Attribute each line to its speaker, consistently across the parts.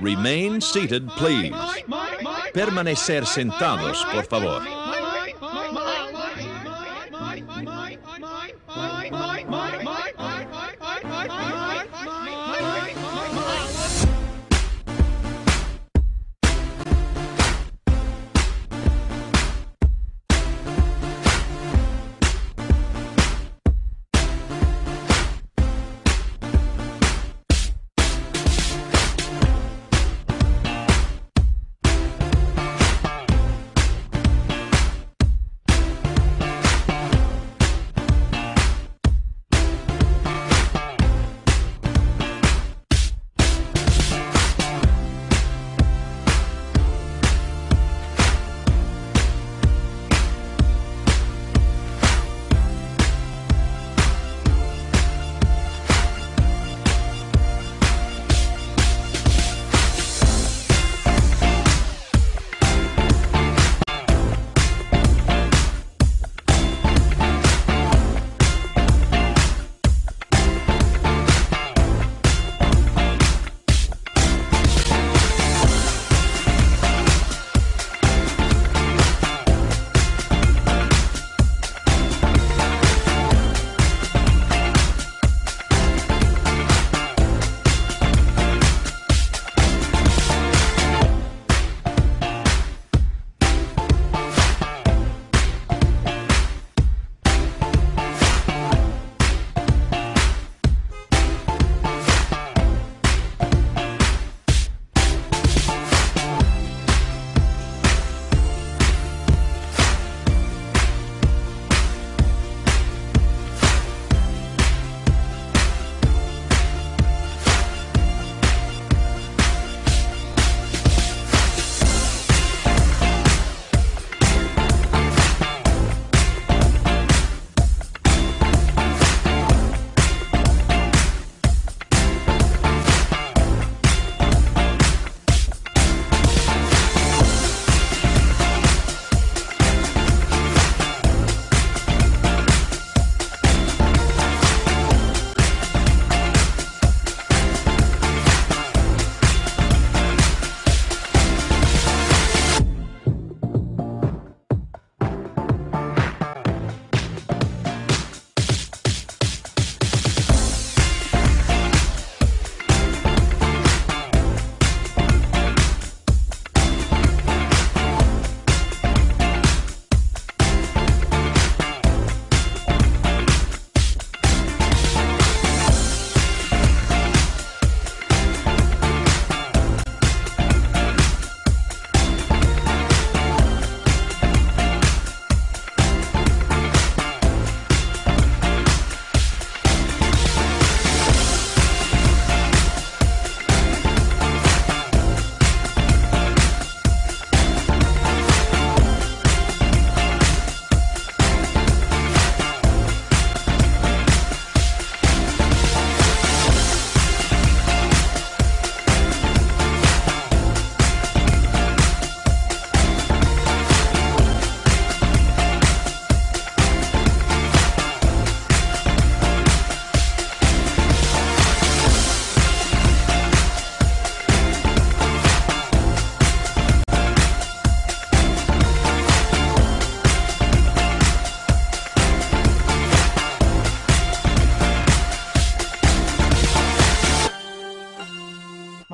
Speaker 1: Remain seated, please. Permanecer sentados, por favor.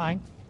Speaker 2: fine.